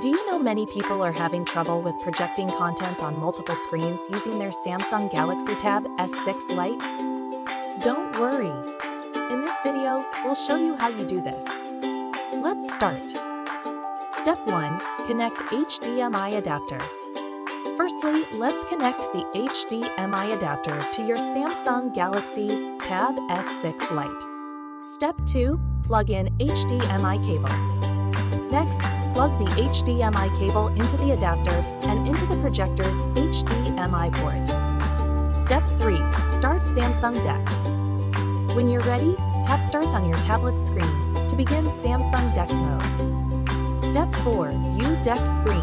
Do you know many people are having trouble with projecting content on multiple screens using their Samsung Galaxy Tab S6 Lite? Don't worry. In this video, we'll show you how you do this. Let's start. Step 1. Connect HDMI adapter. Firstly, let's connect the HDMI adapter to your Samsung Galaxy Tab S6 Lite. Step 2. Plug in HDMI cable. Next, plug the HDMI cable into the adapter and into the projector's HDMI port. Step 3. Start Samsung DeX. When you're ready, tap Start on your tablet's screen to begin Samsung DeX mode. Step 4. View DeX screen.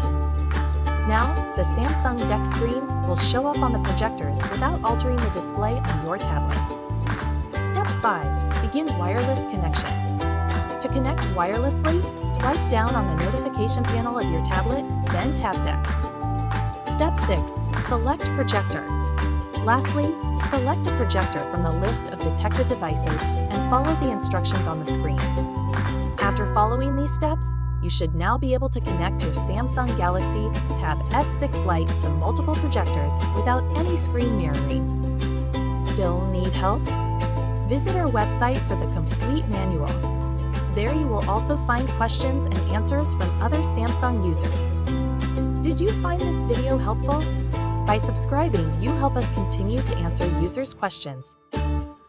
Now, the Samsung DeX screen will show up on the projectors without altering the display on your tablet. Step 5. Begin wireless connection. Connect wirelessly, swipe down on the notification panel of your tablet, then tap DeX. Step 6. Select projector. Lastly, select a projector from the list of detected devices and follow the instructions on the screen. After following these steps, you should now be able to connect your Samsung Galaxy Tab S6 Lite to multiple projectors without any screen mirroring. Still need help? Visit our website for the complete manual. There you will also find questions and answers from other Samsung users. Did you find this video helpful? By subscribing, you help us continue to answer users' questions.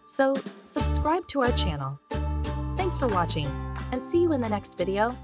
So, subscribe to our channel. Thanks for watching, and see you in the next video.